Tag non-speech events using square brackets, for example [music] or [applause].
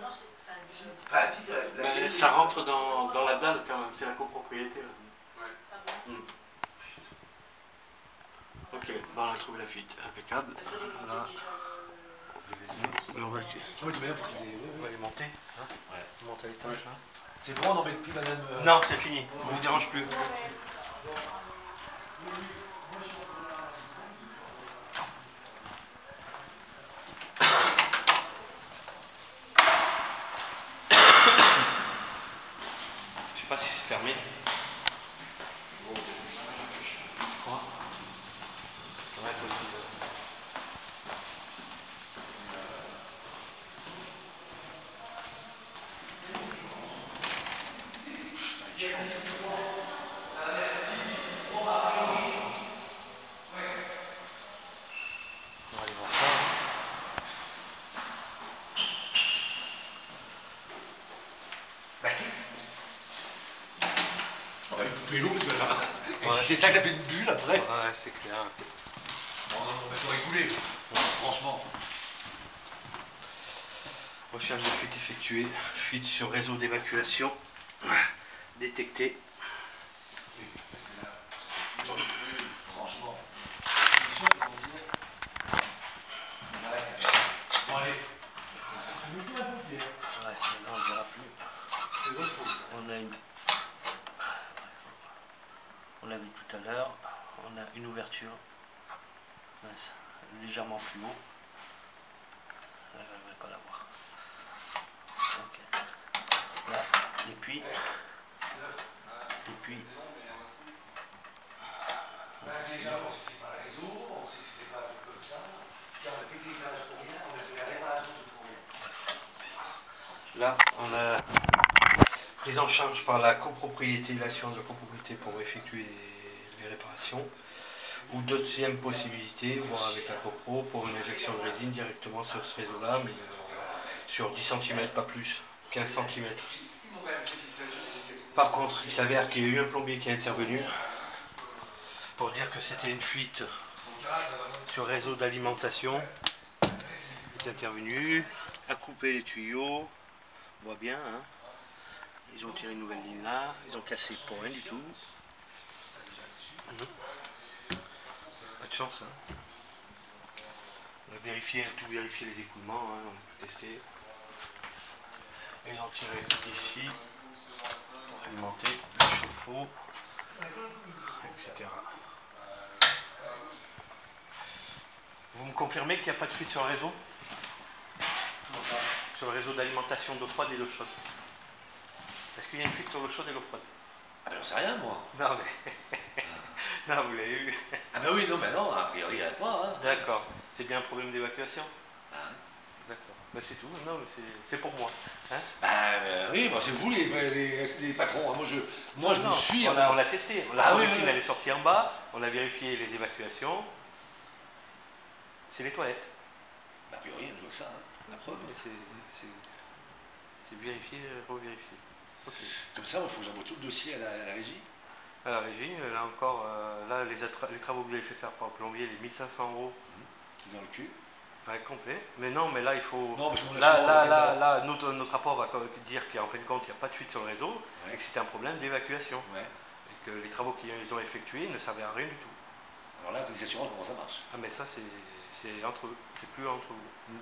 non, c'est. Enfin, Si. si, ça reste. Mais ça rentre dans, dans la dalle quand même, c'est la copropriété. Là. ah bon Ok, bon, on a trouvé la fuite, impeccable. Il faut démonter Là. déjà Mais on va, les monter. Hein Ouais. Monter à l'étage. hein. C'est bon, on n'embête plus madame. euh, Non, c'est fini, on ne vous dérange plus. Pas si c'est fermé. Je crois. Ouais, possible. On va aller voir ça. Bah, qui Parce que ça va. Et Ouais. si c'est ça que ça fait une bulle après. Ouais, c'est clair. Non, non, non, mais ça aurait coulé. Franchement. Recherche de fuite effectuée. Fuite sur réseau d'évacuation. Détecté. Franchement. Bon, allez. Ouais, maintenant on ne verra plus. On a une. On l'a vu tout à l'heure. On a une ouverture. Légèrement plus haut. Là, je ne pas la voir. Là. Et puis. Et puis. Déjà, on sait que c'est pas la réseau, on sait que c'était pas un truc comme ça. Puis on a pété l'éclairage pour rien, on a fait la réparation pour rien. Là, on a prise en charge par la copropriété, l'assurance de copropriété pour effectuer les, réparations. Ou deuxième possibilité, voir avec la copro pour une injection de résine directement sur ce réseau-là, mais euh, sur 10 cm, pas plus, 15 cm. Par contre, il s'avère qu'il y a eu un plombier qui est intervenu pour dire que c'était une fuite sur réseau d'alimentation. Il est intervenu, a coupé les tuyaux, on voit bien, hein. Ils ont tiré une nouvelle ligne là, ils ont cassé pour rien du tout. Mhm. Pas de chance, hein. On a vérifié, tout vérifié les écoulements, hein, on a tout testé. Ils ont tiré ici pour alimenter le chauffe-eau, etc. Vous me confirmez qu'il n'y a pas de fuite sur le réseau? Sur le réseau d'alimentation d'eau froide et d'eau chaude qu'il y a une fuite sur l'eau chaude et l'eau froide Ah, ben j'en sais rien, moi. Non, mais. [laughs] non, vous l'avez eu. Ah, ben oui, non, mais non, a priori, il n'y a pas. Hein. D'accord. C'est bien un problème d'évacuation Ah, D'accord. Ben, c'est tout. Non, mais c'est- pour moi. Hein euh, oui, bah, c'est vous les, les, les patrons. hein. Moi, je, moi, je Non, vous suis. On hein. l'a on l'a testé. La Ah oui, oui, oui. sortie en bas. On a vérifié les évacuations. C'est les toilettes. A priori, je vois que ça. hein. La preuve. C'est vérifié, revérifié. Comme ça, il faut que j'envoie tout le dossier à la, à la régie. À la régie, là encore, euh, là, les, les travaux que vous avez fait faire par le plombier, les 1500 euros, Ils ont le cul. ouais, complet. Mais non, mais là, il faut. Non, parce Là, là, là, là, notre, notre rapport va dire qu'en fin de compte, il n'y a pas de fuite sur le réseau Ouais. et que c'était un problème d'évacuation. Ouais. Et que les travaux qu'ils ont effectués ne servaient à rien du tout. Alors là, les assurances, comment ça marche? Ah, mais ça, c'est entre eux, c'est plus entre vous. Mm.